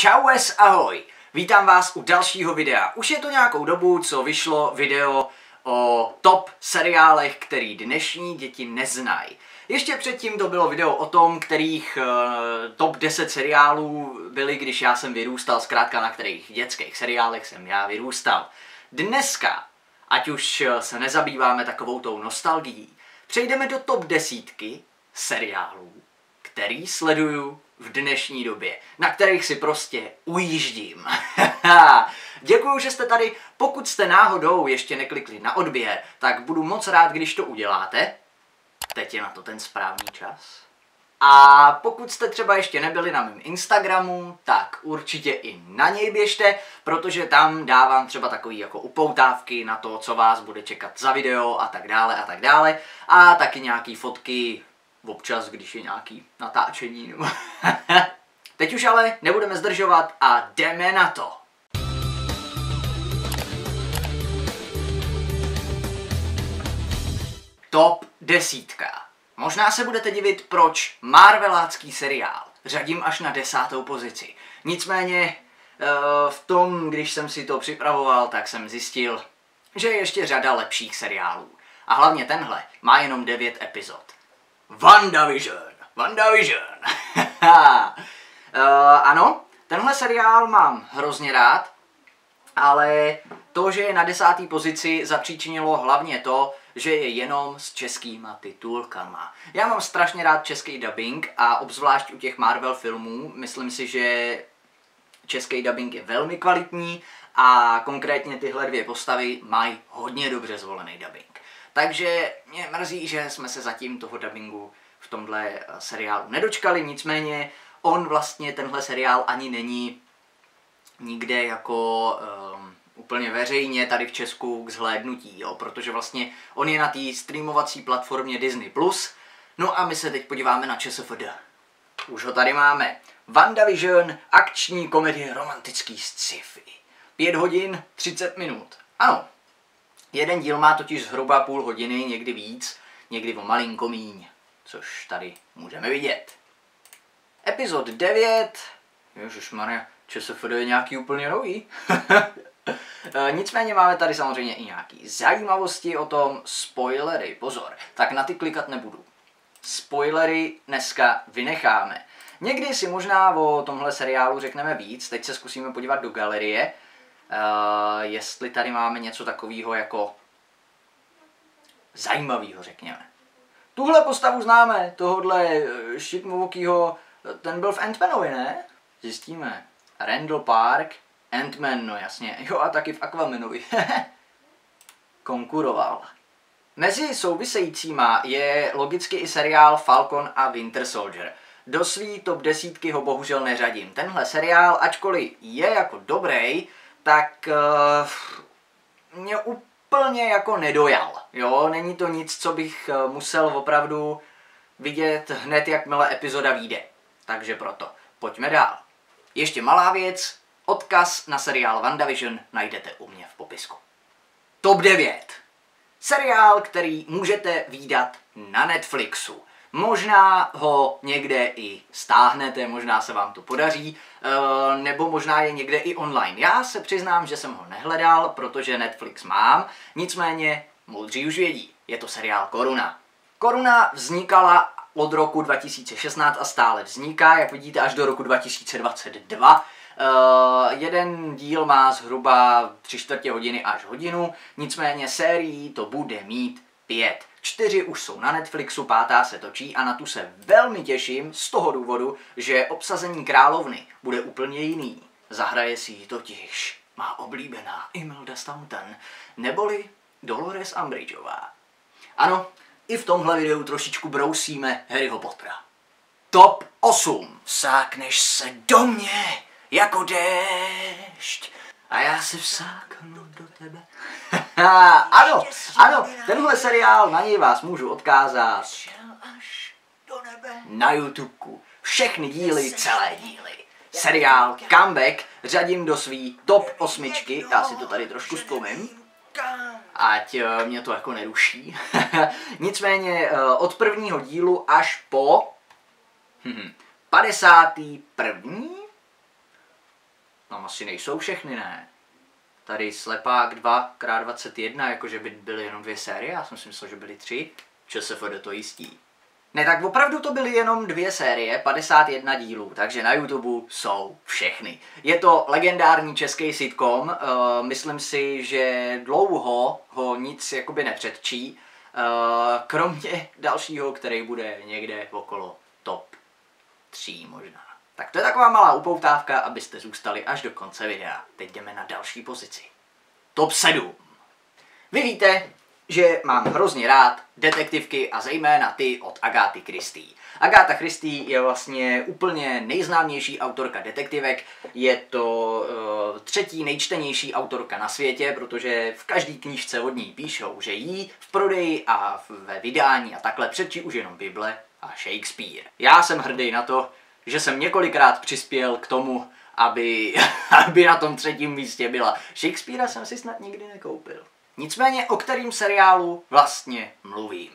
Čaues, ahoj! Vítám vás u dalšího videa. Už je to nějakou dobu, co vyšlo video o top seriálech, který dnešní děti neznají. Ještě předtím to bylo video o tom, kterých uh, top 10 seriálů byly, když já jsem vyrůstal, zkrátka na kterých dětských seriálech jsem já vyrůstal. Dneska, ať už se nezabýváme takovou tou nostalgií, přejdeme do top desítky seriálů, který sleduju v dnešní době, na kterých si prostě ujíždím. Děkuji, že jste tady. Pokud jste náhodou ještě neklikli na odběr, tak budu moc rád, když to uděláte. Teď je na to ten správný čas. A pokud jste třeba ještě nebyli na mém Instagramu, tak určitě i na něj běžte, protože tam dávám třeba takový jako upoutávky na to, co vás bude čekat za video a tak dále a tak dále. A taky nějaký fotky občas, když je nějaký natáčení. Teď už ale nebudeme zdržovat a jdeme na to. Top desítka. Možná se budete divit, proč Marvelácký seriál řadím až na desátou pozici. Nicméně eh, v tom, když jsem si to připravoval, tak jsem zjistil, že je ještě řada lepších seriálů. A hlavně tenhle má jenom 9 epizod. WandaVision. WandaVision. uh, ano, tenhle seriál mám hrozně rád, ale to, že je na desáté pozici, zapříčinilo hlavně to, že je jenom s českýma titulkama. Já mám strašně rád český dubbing a obzvlášť u těch Marvel filmů, myslím si, že český dubbing je velmi kvalitní a konkrétně tyhle dvě postavy mají hodně dobře zvolený dubbing. Takže mě mrzí, že jsme se zatím toho dubbingu v tomhle eh, seriálu nedočkali, nicméně on vlastně tenhle seriál ani není nikde jako um, úplně veřejně tady v Česku k zhlédnutí, jo, protože vlastně on je na té streamovací platformě Disney+. No a my se teď podíváme na ČSFD. Už ho tady máme. WandaVision, akční komedie romantický sci-fi. 5 hodin 30 minut. Ano, jeden díl má totiž zhruba půl hodiny, někdy víc, někdy o malinko míň, což tady můžeme vidět. Epizod 9, ježišmarja, ČSFD je nějaký úplně nový. Nicméně máme tady samozřejmě i nějaký zajímavosti o tom, spoilery, pozor, tak na ty klikat nebudu. Spoilery dneska vynecháme. Někdy si možná o tomhle seriálu řekneme víc, teď se zkusíme podívat do galerie, jestli tady máme něco takového jako zajímavého, řekněme. Tuhle postavu známe, tohohle e, šikmovokýho, ten byl v Ant-Manovi, ne? Zjistíme. Randall Park, Ant-Man, no jasně, jo a taky v Aquamanovi. Konkuroval. Mezi souvisejícíma je logicky i seriál Falcon a Winter Soldier. Do svý top desítky ho bohužel neřadím. Tenhle seriál, ačkoliv je jako dobrý, tak uh, mě úplně jako nedojal. Jo, není to nic, co bych uh, musel opravdu vidět hned, jakmile epizoda vyjde. Takže proto. Pojďme dál. Ještě malá věc, odkaz na seriál WandaVision najdete u mě v popisku. Top 9. Seriál, který můžete výdat na Netflixu. Možná ho někde i stáhnete, možná se vám to podaří, eh, nebo možná je někde i online. Já se přiznám, že jsem ho nehledal, protože Netflix mám, nicméně moudří už vědí, je to seriál Koruna. Koruna vznikala od roku 2016 a stále vzniká, jak vidíte, až do roku 2022. Uh, jeden díl má zhruba 3 čtvrtě hodiny až hodinu, nicméně sérií to bude mít pět. Čtyři už jsou na Netflixu, pátá se točí a na tu se velmi těším z toho důvodu, že obsazení královny bude úplně jiný. Zahraje si ji totiž má oblíbená Imelda Staunton, neboli Dolores Umbridgeová. Ano, i v tomhle videu trošičku brousíme Harryho Pottera. Top 8. Sákneš se do mě jako déšť a já se vsáknu do tebe. Ano, ano, tenhle seriál, na něj vás můžu odkázat na YouTube. Všechny díly, celé díly. Seriál Comeback řadím do svý top osmičky, já si to tady trošku ztlumím, ať eh, mě to jako neruší. Nicméně eh, od prvního dílu až po 51. Hm, asi nejsou všechny, ne? Tady Slepák 2 x 21, jakože by byly jenom dvě série, já jsem si myslel, že byly tři. ČSFD to jistí. Ne, tak opravdu to byly jenom dvě série, 51 dílů, takže na YouTube jsou všechny. Je to legendární český sitcom, uh, myslím si, že dlouho ho nic jakoby nepředčí, uh, kromě dalšího, který bude někde okolo top 3 možná. Tak to je taková malá upoutávka, abyste zůstali až do konce videa. Teď jdeme na další pozici. Top 7. Vy víte, že mám hrozně rád detektivky a zejména ty od Agáty Christie. Agáta Christie je vlastně úplně nejznámější autorka detektivek, je to uh, třetí nejčtenější autorka na světě, protože v každé knížce od ní píšou, že jí v prodeji a ve vydání a takhle předčí už jenom Bible a Shakespeare. Já jsem hrdý na to, že jsem několikrát přispěl k tomu, aby, aby na tom třetím místě byla. Shakespearea jsem si snad nikdy nekoupil. Nicméně o kterým seriálu vlastně mluvím.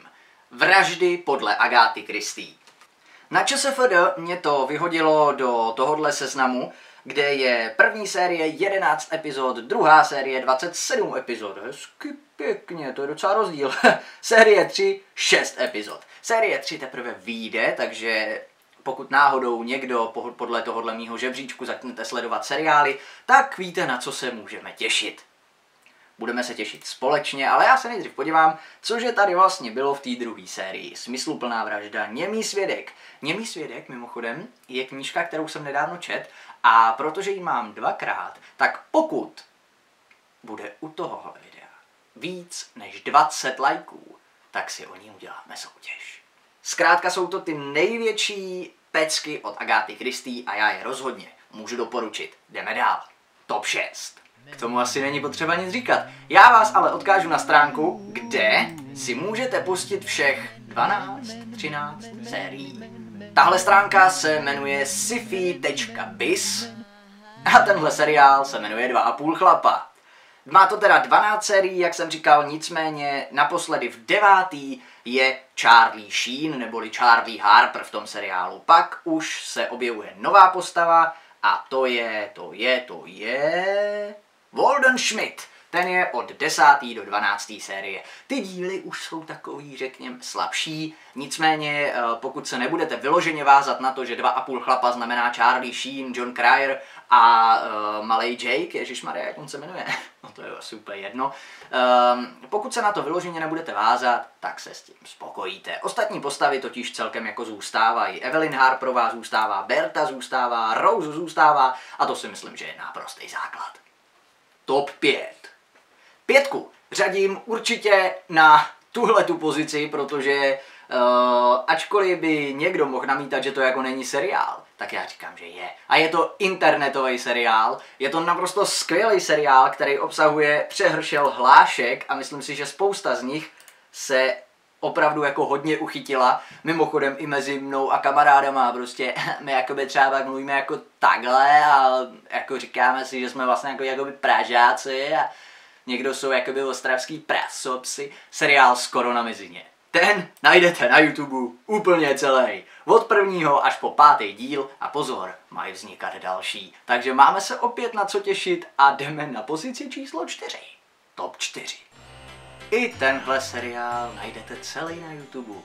Vraždy podle Agáty Christie. Na ČSFD mě to vyhodilo do tohohle seznamu, kde je první série 11 epizod, druhá série 27 epizod. Hezky pěkně, to je docela rozdíl. série 3 6 epizod. Série 3 teprve vyjde, takže pokud náhodou někdo podle tohohle mýho žebříčku začnete sledovat seriály, tak víte, na co se můžeme těšit. Budeme se těšit společně, ale já se nejdřív podívám, cože tady vlastně bylo v té druhé sérii. Smysluplná vražda, Němý svědek. Němý svědek, mimochodem, je knížka, kterou jsem nedávno čet a protože ji mám dvakrát, tak pokud bude u tohohle videa víc než 20 lajků, tak si o ní uděláme soutěž. Zkrátka jsou to ty největší pecky od Agáty Christie a já je rozhodně můžu doporučit. Jdeme dál. Top 6. K tomu asi není potřeba nic říkat. Já vás ale odkážu na stránku, kde si můžete pustit všech 12, 13 sérií. Tahle stránka se jmenuje sci-fi.biz a tenhle seriál se jmenuje 2,5 chlapa. Má to teda 12 sérií, jak jsem říkal, nicméně naposledy v devátý je Charlie Sheen, neboli Charlie Harper v tom seriálu. Pak už se objevuje nová postava a to je, to je, to je... Walden Schmidt. Ten je od 10. do 12. série. Ty díly už jsou takový, řekněme, slabší, nicméně eh, pokud se nebudete vyloženě vázat na to, že dva a půl chlapa znamená Charlie Sheen, John Cryer a uh, malej Jake, Maria, jak on se jmenuje, no to je asi úplně jedno. Um, pokud se na to vyloženě nebudete vázat, tak se s tím spokojíte. Ostatní postavy totiž celkem jako zůstávají. Evelyn Harperová zůstává, Berta zůstává, Rose zůstává a to si myslím, že je naprostý základ top 5. Pětku řadím určitě na tuhle tu pozici, protože uh, ačkoliv by někdo mohl namítat, že to jako není seriál, tak já říkám, že je. A je to internetový seriál, je to naprosto skvělý seriál, který obsahuje přehršel hlášek a myslím si, že spousta z nich se opravdu jako hodně uchytila. Mimochodem i mezi mnou a kamarádama prostě my jakoby třeba tak mluvíme jako takhle a jako říkáme si, že jsme vlastně jako jakoby Pražáci a někdo jsou jakoby ostravský prasopsy. Seriál skoro na mizině. Ten najdete na YouTube úplně celý. Od prvního až po pátý díl a pozor, mají vznikat další. Takže máme se opět na co těšit a jdeme na pozici číslo 4. Top 4. I tenhle seriál najdete celý na YouTube.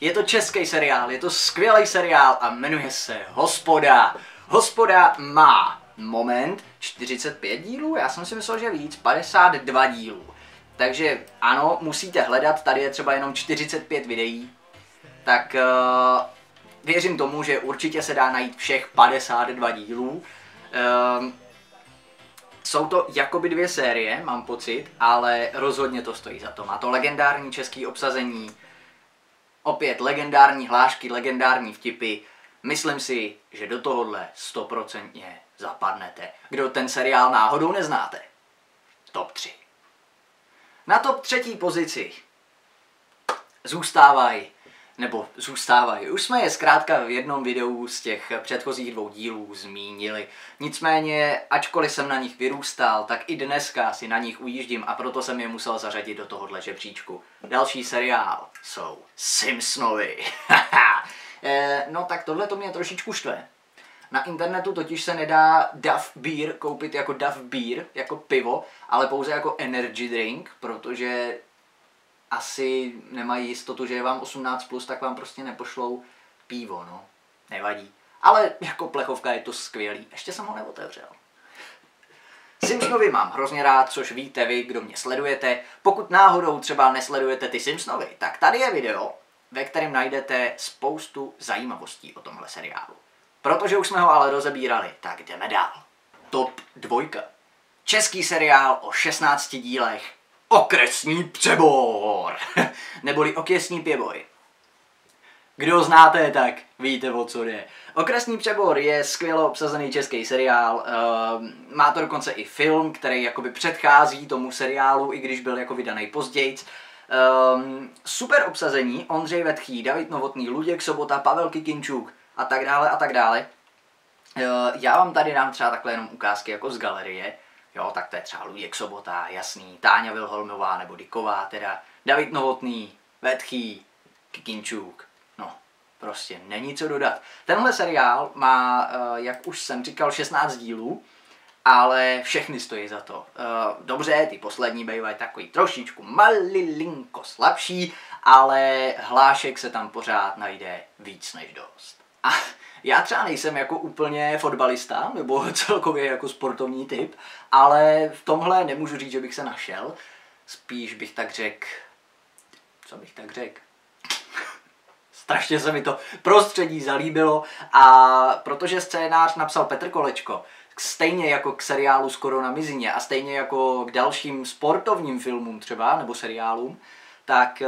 Je to český seriál, je to skvělý seriál a jmenuje se Hospoda. Hospoda má moment 45 dílů, já jsem si myslel, že víc, 52 dílů. Takže ano, musíte hledat, tady je třeba jenom 45 videí, tak uh, věřím tomu, že určitě se dá najít všech 52 dílů. Uh, jsou to jakoby dvě série, mám pocit, ale rozhodně to stojí za to. Má to legendární český obsazení, opět legendární hlášky, legendární vtipy. Myslím si, že do tohohle stoprocentně zapadnete. Kdo ten seriál náhodou neznáte? Top 3. Na top třetí pozici zůstávají nebo zůstávají. Už jsme je zkrátka v jednom videu z těch předchozích dvou dílů zmínili. Nicméně, ačkoliv jsem na nich vyrůstal, tak i dneska si na nich ujíždím a proto jsem je musel zařadit do tohohle žebříčku. Další seriál jsou Simpsonovi. Eh, no tak tohle to mě trošičku štve. Na internetu totiž se nedá Duff Beer koupit jako Duff Beer, jako pivo, ale pouze jako energy drink, protože asi nemají jistotu, že je vám 18+, plus, tak vám prostě nepošlou pivo, no. Nevadí. Ale jako plechovka je to skvělý. Ještě jsem ho neotevřel. Simpsonovi mám hrozně rád, což víte vy, kdo mě sledujete. Pokud náhodou třeba nesledujete ty Simpsonovi, tak tady je video, ve kterém najdete spoustu zajímavostí o tomhle seriálu. Protože už jsme ho ale rozebírali, tak jdeme dál. Top 2. Český seriál o 16 dílech Okresní přebor, neboli Okresní pěboj. Kdo znáte, tak víte, o co jde. Okresní přebor je skvěle obsazený český seriál, uh, má to dokonce i film, který jakoby předchází tomu seriálu, i když byl jako vydaný později. Um, super obsazení, Ondřej Vetchý, David Novotný, Luděk Sobota, Pavel Kikinčuk a tak dále a tak dále. Uh, já vám tady dám třeba takhle jenom ukázky jako z galerie. Jo, tak to je třeba Luděk Sobota, jasný, Táňa Vilholmová nebo Diková teda, David Novotný, Vetchý, Kikinčuk. No, prostě není co dodat. Tenhle seriál má, uh, jak už jsem říkal, 16 dílů ale všechny stojí za to. Uh, dobře, ty poslední bývají takový trošičku malilinko slabší, ale hlášek se tam pořád najde víc než dost. A já třeba nejsem jako úplně fotbalista, nebo celkově jako sportovní typ, ale v tomhle nemůžu říct, že bych se našel. Spíš bych tak řekl, co bych tak řekl? Strašně se mi to prostředí zalíbilo a protože scénář napsal Petr Kolečko, stejně jako k seriálu Skoro na mizině a stejně jako k dalším sportovním filmům třeba, nebo seriálům, tak eh,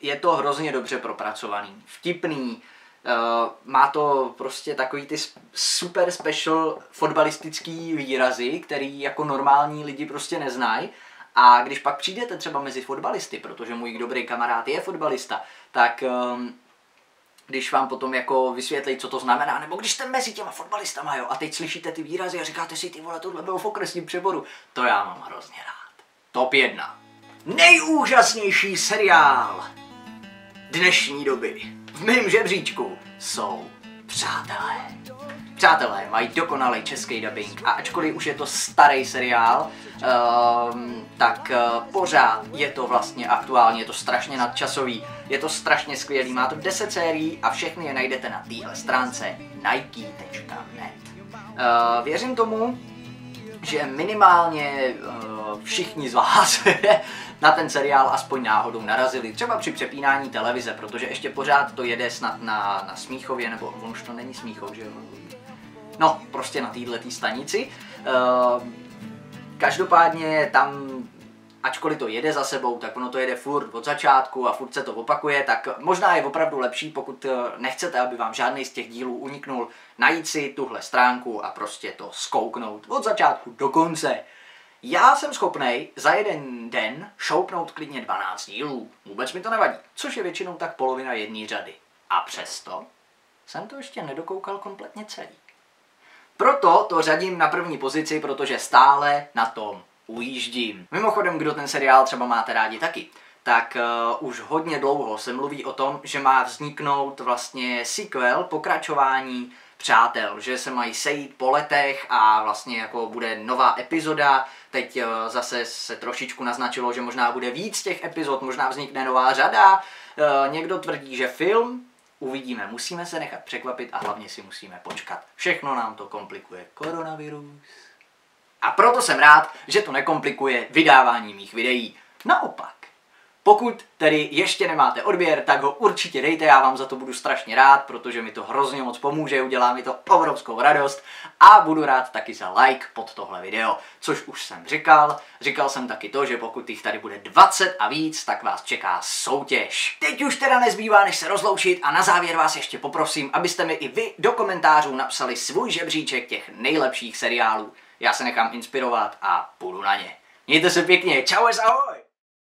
je to hrozně dobře propracovaný, vtipný, eh, má to prostě takový ty super special fotbalistický výrazy, který jako normální lidi prostě neznají. A když pak přijdete třeba mezi fotbalisty, protože můj dobrý kamarád je fotbalista, tak um, když vám potom jako vysvětlí, co to znamená, nebo když jste mezi těma fotbalistama, jo, a teď slyšíte ty výrazy a říkáte si, ty vole, tohle bylo v okresním přeboru, to já mám hrozně rád. Top 1. Nejúžasnější seriál dnešní doby v mém žebříčku jsou Přátelé. Přátelé mají dokonalý český dubbing a ačkoliv už je to starý seriál, um, tak uh, pořád je to vlastně aktuálně, je to strašně nadčasový, je to strašně skvělý, má to 10 sérií a všechny je najdete na téhle stránce nike.net. Uh, věřím tomu, že minimálně uh, všichni z vás na ten seriál aspoň náhodou narazili, třeba při přepínání televize, protože ještě pořád to jede snad na, na Smíchově, nebo on už to není Smíchov, že jo? No, prostě na této stanici. Uh, každopádně tam ačkoliv to jede za sebou, tak ono to jede furt od začátku a furt se to opakuje, tak možná je opravdu lepší, pokud eh, nechcete, aby vám žádný z těch dílů uniknul, najít si tuhle stránku a prostě to skouknout od začátku do konce. Já jsem schopný za jeden den šoupnout klidně 12 dílů. Vůbec mi to nevadí, což je většinou tak polovina jedné řady. A přesto jsem to ještě nedokoukal kompletně celý. Proto to řadím na první pozici, protože stále na tom ujíždím. Mimochodem, kdo ten seriál třeba máte rádi taky, tak uh, už hodně dlouho se mluví o tom, že má vzniknout vlastně sequel, pokračování přátel, že se mají sejít po letech a vlastně jako bude nová epizoda. Teď uh, zase se trošičku naznačilo, že možná bude víc těch epizod, možná vznikne nová řada. Uh, někdo tvrdí, že film, uvidíme, musíme se nechat překvapit a hlavně si musíme počkat. Všechno nám to komplikuje koronavirus. A proto jsem rád, že to nekomplikuje vydávání mých videí. Naopak, pokud tedy ještě nemáte odběr, tak ho určitě dejte, já vám za to budu strašně rád, protože mi to hrozně moc pomůže, udělá mi to obrovskou radost a budu rád taky za like pod tohle video, což už jsem říkal. Říkal jsem taky to, že pokud jich tady bude 20 a víc, tak vás čeká soutěž. Teď už teda nezbývá, než se rozloučit a na závěr vás ještě poprosím, abyste mi i vy do komentářů napsali svůj žebříček těch nejlepších seriálů. Já se nechám inspirovat a půjdu na ně. Mějte se pěkně, čau ahoj!